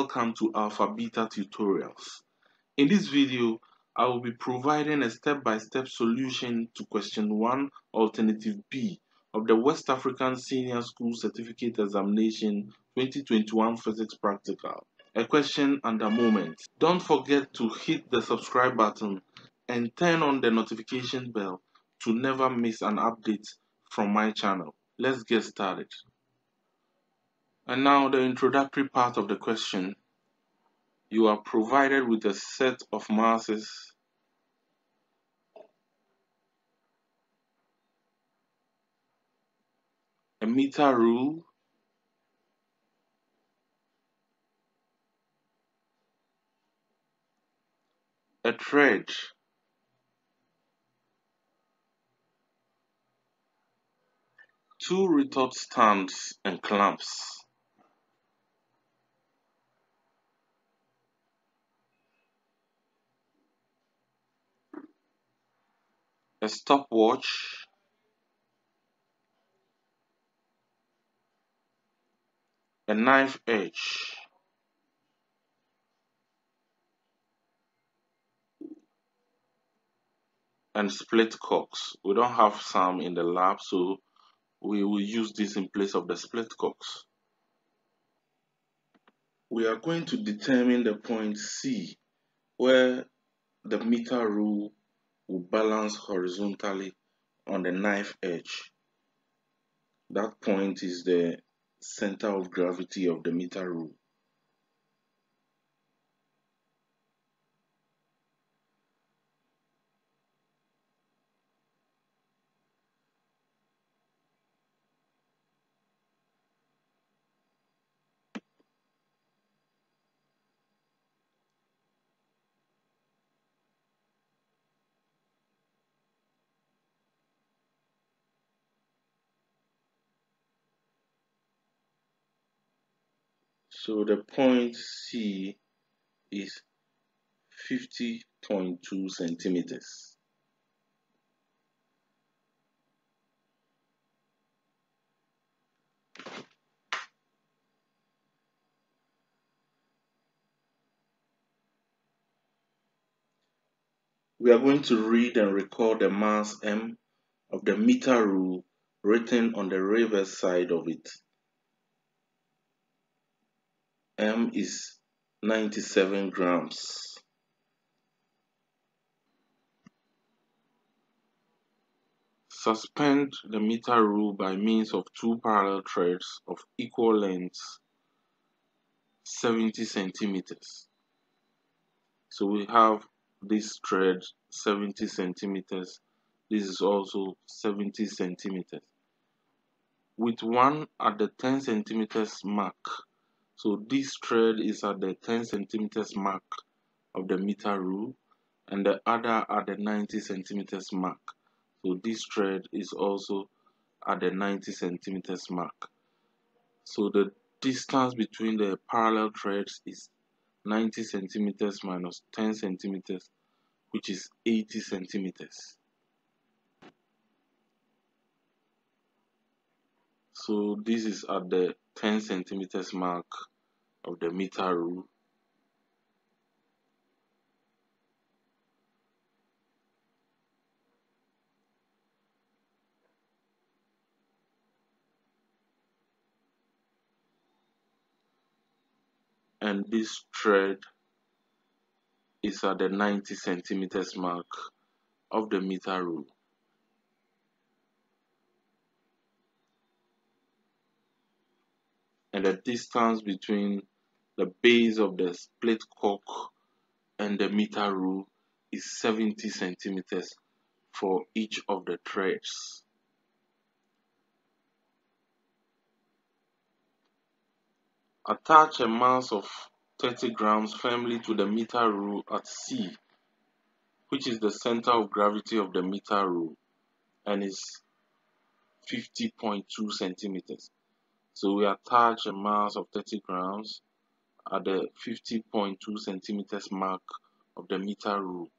Welcome to Alpha Beta Tutorials. In this video, I will be providing a step-by-step -step solution to question 1 alternative B of the West African Senior School Certificate Examination 2021 Physics Practical. A question and a moment. Don't forget to hit the subscribe button and turn on the notification bell to never miss an update from my channel. Let's get started. And now the introductory part of the question. You are provided with a set of masses. A meter rule. A thread. Two retort stands and clamps a stopwatch a knife edge and split corks. We don't have some in the lab, so we will use this in place of the split corks. We are going to determine the point C where the meter rule will balance horizontally on the knife edge. That point is the center of gravity of the meter rule. So the point C is 50.2 centimeters. We are going to read and record the mass M of the meter rule written on the reverse side of it. M is 97 grams. Suspend the meter rule by means of two parallel threads of equal length 70 centimeters. So we have this thread 70 centimeters. This is also 70 centimeters. With one at the 10 centimeters mark, so this thread is at the 10 centimeters mark of the meter rule and the other at the 90 centimeters mark. So this thread is also at the 90 centimeters mark. So the distance between the parallel threads is 90 centimeters minus 10 centimeters which is 80 centimeters. So this is at the 10 centimeters mark of the meter rule and this thread is at the 90 centimeters mark of the meter rule. And the distance between the base of the split cork and the meter rule is 70 centimeters for each of the threads. Attach a mass of 30 grams firmly to the meter rule at C, which is the center of gravity of the meter rule and is 50.2 centimeters. So we attach a mass of 30 grams at the 50.2 centimeters mark of the meter rule.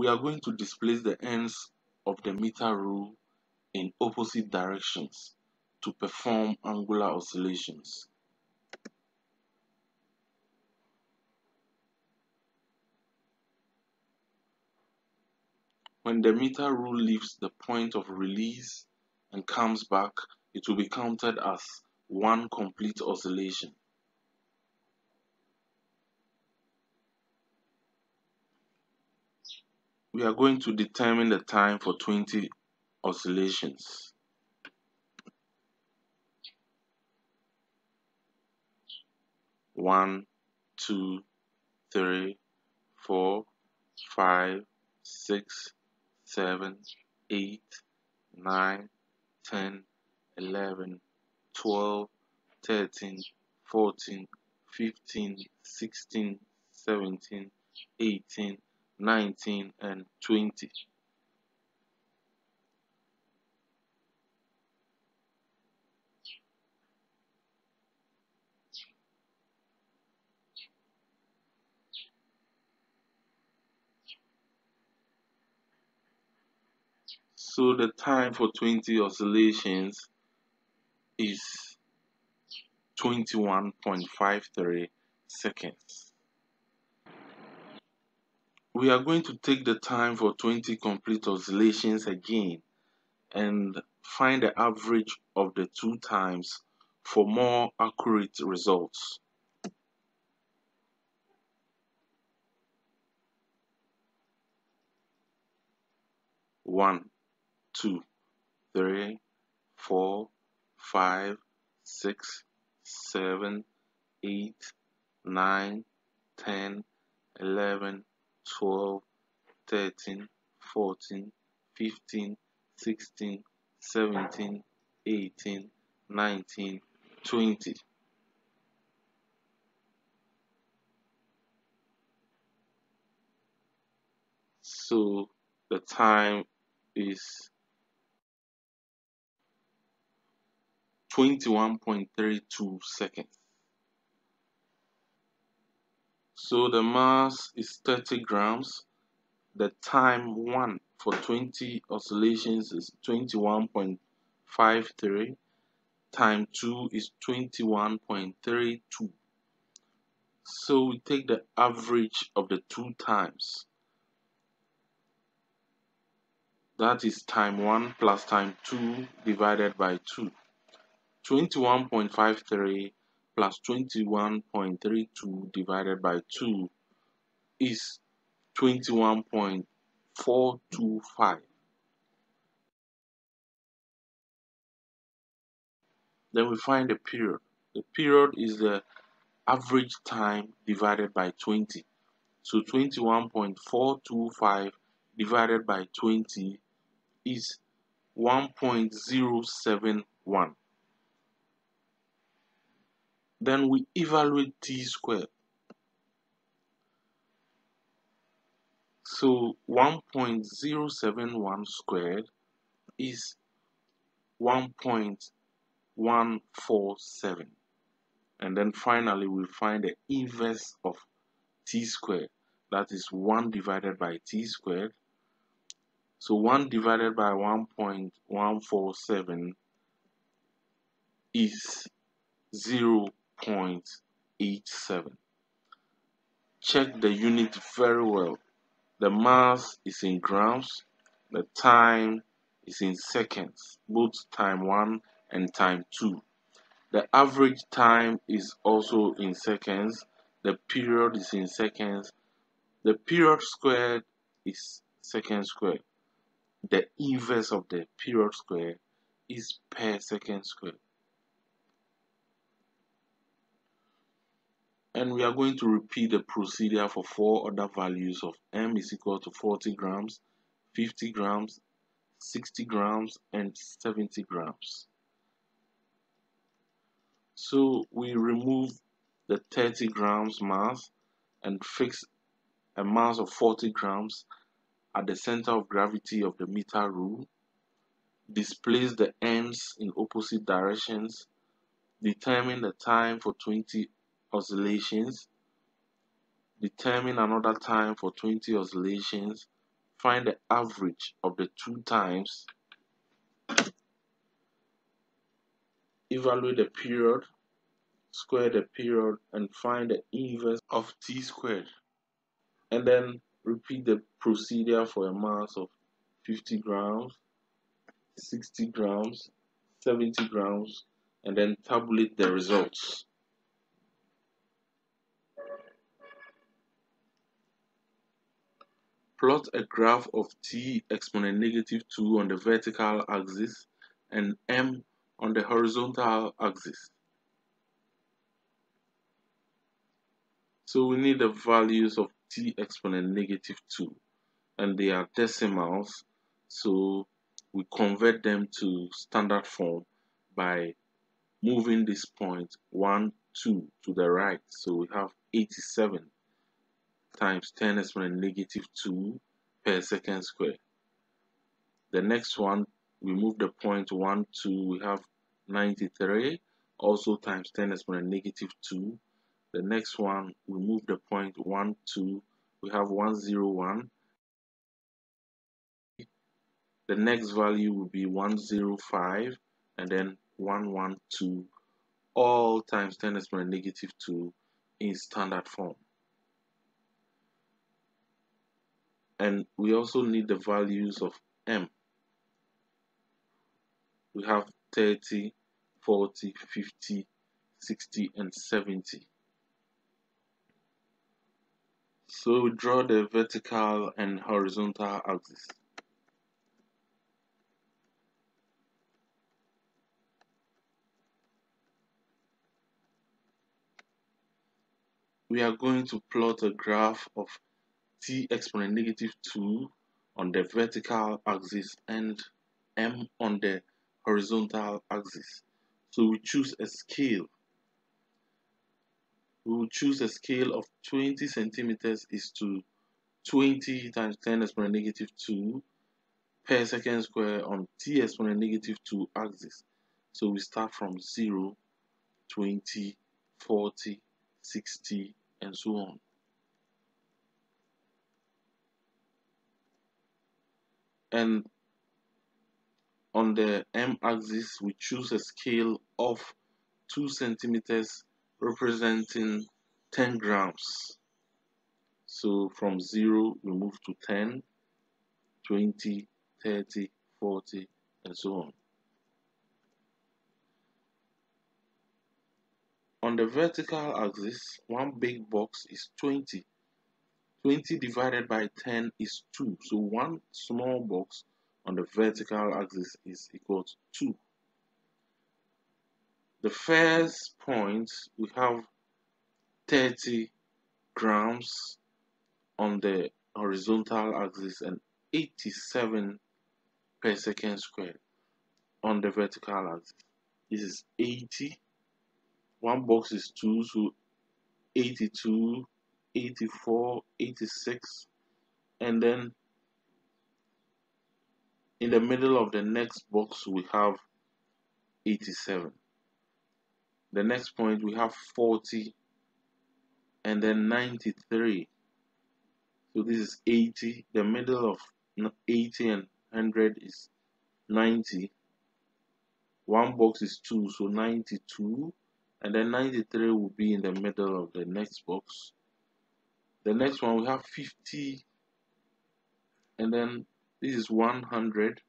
We are going to displace the ends of the meter rule in opposite directions to perform angular oscillations. When the meter rule leaves the point of release and comes back, it will be counted as one complete oscillation. We are going to determine the time for 20 oscillations. One, two, three, four, five, six, seven, eight, nine, ten, eleven, twelve, thirteen, fourteen, fifteen, sixteen, seventeen, eighteen, nineteen, and twenty. So the time for 20 oscillations is 21.53 seconds. We are going to take the time for 20 complete oscillations again and find the average of the two times for more accurate results. One, two, three, four, five, six, seven, eight, nine, ten, eleven, twelve, thirteen, fourteen, fifteen, sixteen, seventeen, eighteen, nineteen, twenty. So the time is 21.32 seconds. So the mass is 30 grams. The time 1 for 20 oscillations is 21.53. Time 2 is 21.32. So we take the average of the two times. That is time 1 plus time 2 divided by 2. 21.53 plus 21.32 divided by 2 is 21.425. Then we find the period. The period is the average time divided by 20. So 21.425 divided by 20 is 1.071. Then we evaluate t squared. So 1.071 squared is 1.147. And then finally we find the inverse of t squared. That is 1 divided by t squared so 1 divided by 1.147 is 0.87. Check the unit very well. The mass is in grams, the time is in seconds, both time 1 and time 2. The average time is also in seconds, the period is in seconds, the period squared is second squared the inverse of the period squared is per second square. And we are going to repeat the procedure for four other values of m is equal to 40 grams, 50 grams, 60 grams, and 70 grams. So we remove the 30 grams mass and fix a mass of 40 grams at the center of gravity of the meter rule, displace the ends in opposite directions, determine the time for 20 oscillations, determine another time for 20 oscillations, find the average of the two times, evaluate the period, square the period, and find the inverse of t squared. And then repeat the procedure for a mass of 50 grams, 60 grams, 70 grams, and then tabulate the results. Plot a graph of t exponent negative 2 on the vertical axis and m on the horizontal axis. So we need the values of t exponent negative 2 and they are decimals. So we convert them to standard form by moving this point 1 2 to the right. So we have 87 times 10 exponent negative 2 per second square. The next one, we move the point 1, 2, we have 93, also times 10 exponent negative 2. The next one, we move the point 1, 2, we have 101. The next value will be 105 and then 112, all times 10 exponent negative 2 in standard form. And we also need the values of m. We have 30 40 50 60 and 70 so we draw the vertical and horizontal axis. We are going to plot a graph of t exponent negative 2 on the vertical axis and m on the horizontal axis. So we choose a scale. We will choose a scale of 20 centimeters is to 20 times 10 exponent negative 2 per second square on t exponent negative 2 axis. So we start from 0, 20, 40, 60, and so on. And on the m-axis we choose a scale of 2 centimeters representing 10 grams. So from 0 we move to 10 20 30 40 and so on. On the vertical axis one big box is 20 20 divided by 10 is 2. So one small box on the vertical axis is equal to 2. The first point, we have 30 grams on the horizontal axis and 87 per second squared on the vertical axis. This is 80. One box is 2, so 82 84, 86, and then in the middle of the next box we have 87. The next point we have 40 and then 93. So this is 80. The middle of 80 and 100 is 90. One box is 2, so 92. And then 93 will be in the middle of the next box the next one we have 50 and then this is 100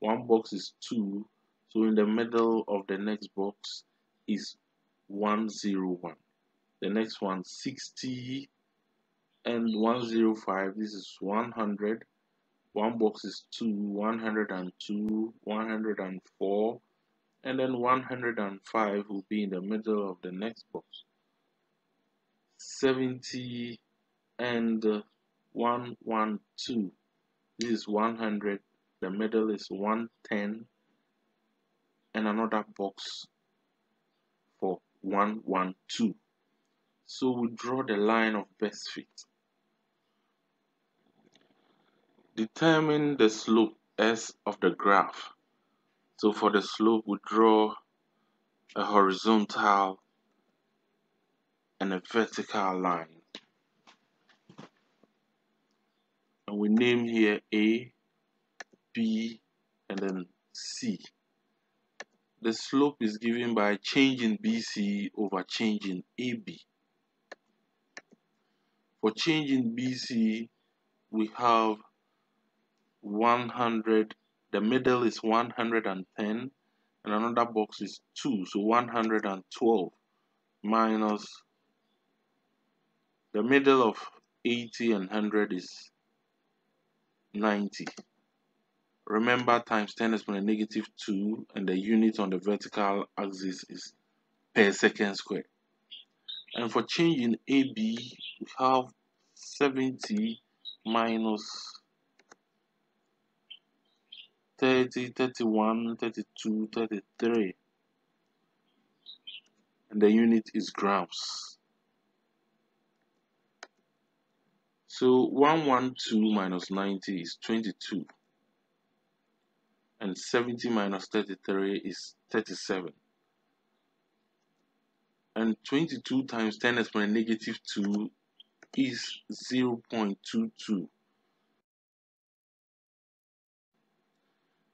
one box is 2 so in the middle of the next box is 101 the next one 60 and 105 this is 100 one box is 2 102 104 and then 105 will be in the middle of the next box. 70 and uh, 112 this is 100 the middle is 110 and another box for 112 so we draw the line of best fit. Determine the slope s of the graph. So for the slope we draw a horizontal and a vertical line and we name here A, B, and then C. The slope is given by change in BC over change in AB. For change in BC, we have 100, the middle is 110, and another box is 2, so 112 minus the middle of 80 and 100 is 90. Remember times 10 is the negative 2 and the unit on the vertical axis is per second square. And for change in AB, we have 70 minus 30, 31, 32, 33. And the unit is grams. So 112 minus 90 is 22. And 70 minus 33 is 37. And 22 times 10 is negative 2 is 0.22.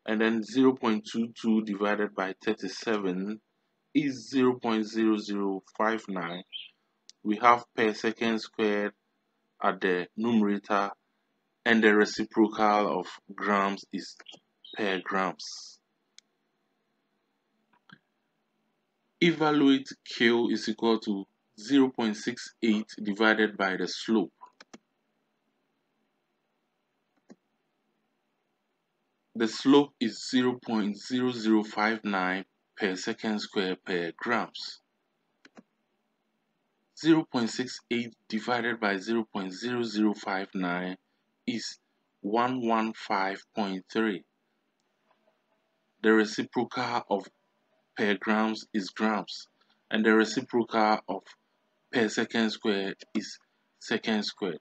And then 0.22 divided by 37 is 0.0059. We have per second squared at the numerator and the reciprocal of grams is per grams. Evaluate Q is equal to 0.68 divided by the slope. The slope is 0.0059 per second square per grams. 0.68 divided by 0.0059 is 115.3. The reciprocal of per grams is grams and the reciprocal of per second squared is second squared.